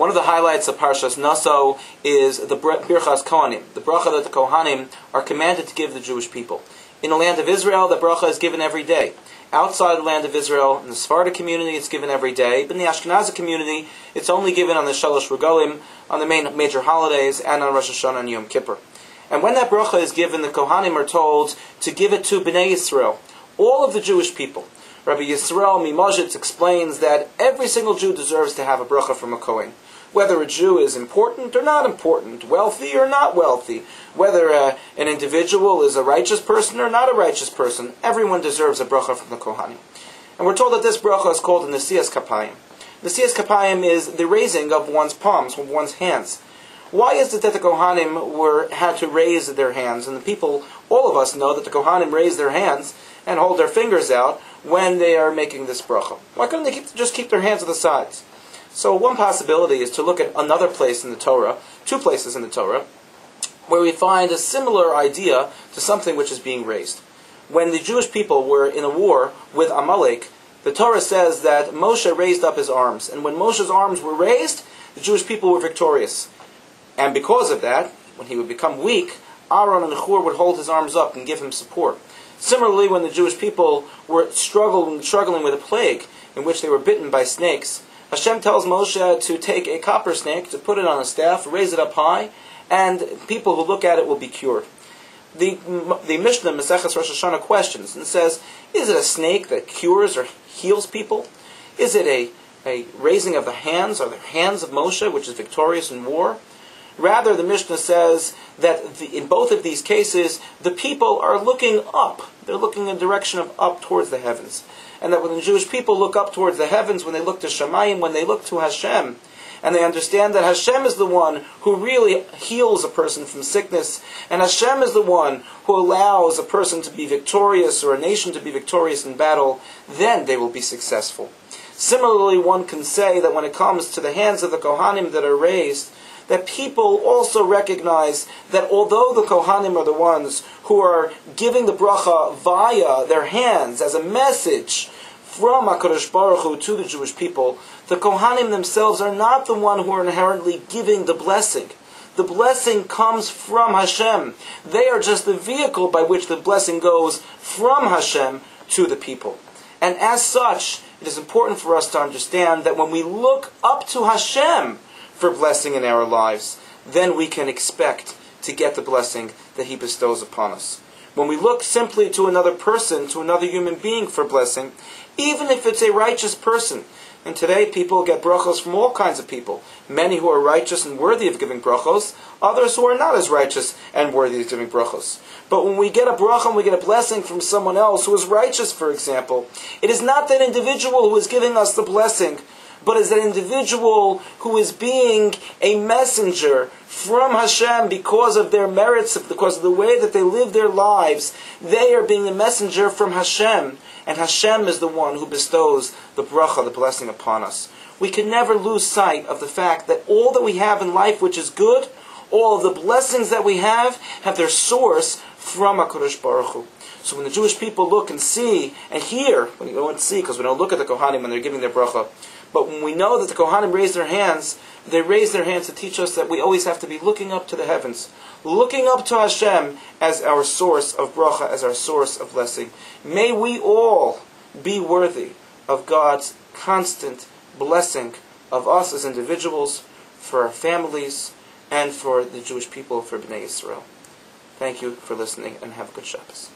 One of the highlights of Parshas Naso is the Birchas Kohanim, the bracha that the Kohanim are commanded to give the Jewish people. In the land of Israel, the bracha is given every day. Outside the land of Israel, in the Sephardic community, it's given every day. But in the Ashkenazi community, it's only given on the Shalosh Regalim, on the main major holidays, and on Rosh Hashanah and Yom Kippur. And when that bracha is given, the Kohanim are told to give it to Bnei Yisrael, all of the Jewish people. Rabbi Yisrael Mimajitz explains that every single Jew deserves to have a bracha from a Kohen whether a Jew is important or not important, wealthy or not wealthy, whether uh, an individual is a righteous person or not a righteous person, everyone deserves a bracha from the Kohanim. And we're told that this bracha is called the Nesias Kapayim. Nesias Kapayim is the raising of one's palms, of one's hands. Why is it that the Kohanim were had to raise their hands? And the people, all of us know that the Kohanim raise their hands and hold their fingers out when they are making this bracha. Why couldn't they keep, just keep their hands at the sides? So one possibility is to look at another place in the Torah, two places in the Torah, where we find a similar idea to something which is being raised. When the Jewish people were in a war with Amalek, the Torah says that Moshe raised up his arms, and when Moshe's arms were raised, the Jewish people were victorious. And because of that, when he would become weak, Aaron and Hur would hold his arms up and give him support. Similarly, when the Jewish people were struggling, struggling with a plague in which they were bitten by snakes, Hashem tells Moshe to take a copper snake, to put it on a staff, raise it up high, and people who look at it will be cured. The, the Mishnah, Maseches Rosh Hashanah, questions and says, is it a snake that cures or heals people? Is it a, a raising of the hands, or the hands of Moshe, which is victorious in war? Rather, the Mishnah says that the, in both of these cases, the people are looking up. They're looking in the direction of up towards the heavens and that when the Jewish people look up towards the heavens, when they look to Shemayim, when they look to Hashem, and they understand that Hashem is the one who really heals a person from sickness, and Hashem is the one who allows a person to be victorious or a nation to be victorious in battle, then they will be successful. Similarly, one can say that when it comes to the hands of the Kohanim that are raised, that people also recognize that although the Kohanim are the ones who are giving the bracha via their hands as a message from HaKadosh Baruch Hu to the Jewish people, the Kohanim themselves are not the one who are inherently giving the blessing. The blessing comes from Hashem. They are just the vehicle by which the blessing goes from Hashem to the people. And as such, it is important for us to understand that when we look up to Hashem, for blessing in our lives, then we can expect to get the blessing that He bestows upon us. When we look simply to another person, to another human being for blessing, even if it's a righteous person, and today people get brachos from all kinds of people. Many who are righteous and worthy of giving brachos, others who are not as righteous and worthy of giving brachos. But when we get a bracha and we get a blessing from someone else who is righteous, for example, it is not that individual who is giving us the blessing but as an individual who is being a messenger from Hashem because of their merits, because of the way that they live their lives. They are being a messenger from Hashem, and Hashem is the one who bestows the bracha, the blessing upon us. We can never lose sight of the fact that all that we have in life which is good, all of the blessings that we have, have their source from HaKadosh Baruch Hu. So when the Jewish people look and see and hear, when you go and see, because we don't look at the Kohanim when they're giving their bracha, but when we know that the Kohanim raise their hands, they raise their hands to teach us that we always have to be looking up to the heavens, looking up to Hashem as our source of bracha, as our source of blessing. May we all be worthy of God's constant blessing of us as individuals, for our families, and for the Jewish people, for Bnei Israel. Thank you for listening, and have a good Shabbos.